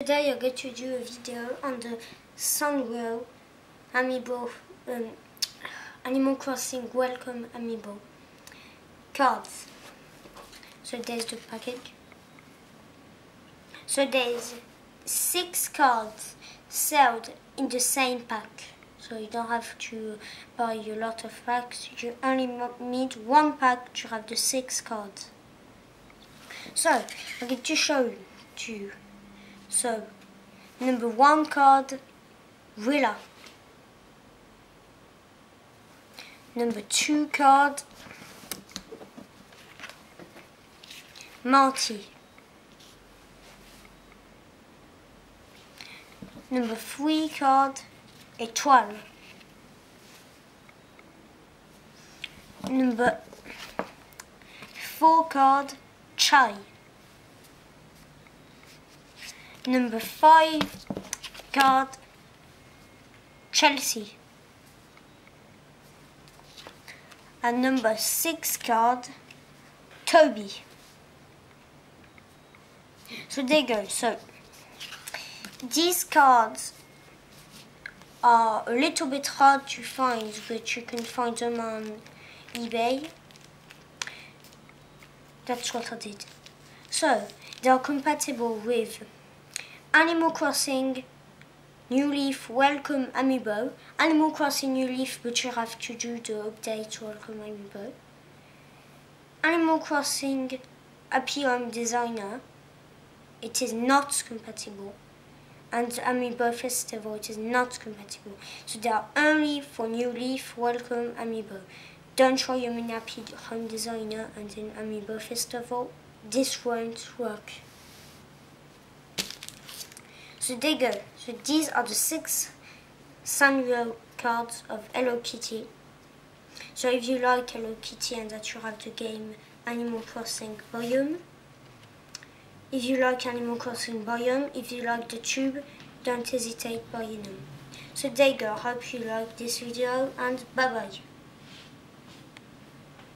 Today I'm going to do a video on the Sanrio Amiibo, um, Animal Crossing Welcome Amiibo cards. So there's the package. So there's six cards sold in the same pack. So you don't have to buy a lot of packs. You only need one pack to have the six cards. So I'm going to show you so, number one card, Rilla. Number two card, Marty. Number three card, Étoile. Number four card, Chai. Number five card Chelsea. And number six card Toby. So there you go. So these cards are a little bit hard to find, but you can find them on eBay. That's what I did. So they are compatible with Animal Crossing New Leaf Welcome Amiibo. Animal Crossing New Leaf, but you have to do the update Welcome Amiibo. Animal Crossing Home Designer. It is not compatible. And Amiibo Festival, it is not compatible. So they are only for New Leaf Welcome Amiibo. Don't try your Happy Home Designer and then Amiibo Festival. This won't work. So there go. So these are the six Sanrio cards of Hello Kitty. So if you like Hello Kitty and that you have the game Animal Crossing Biome, if you like Animal Crossing Biome, if you like the tube, don't hesitate buying them. So there you go. Hope you like this video and bye bye.